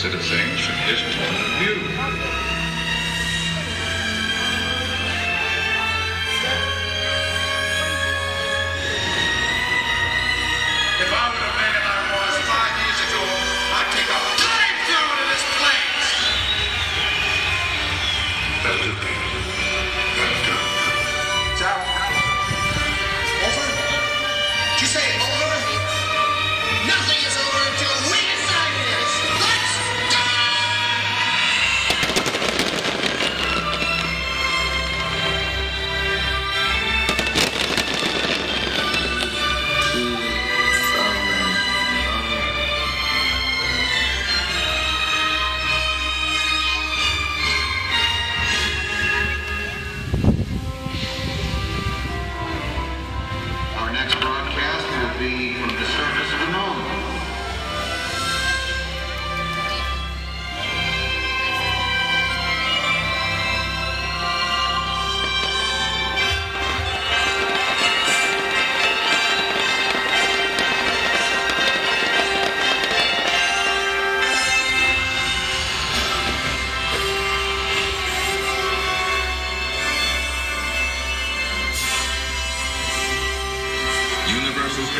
consider things from his point of view.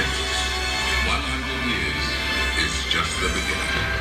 circumstances. 100 years is just the beginning.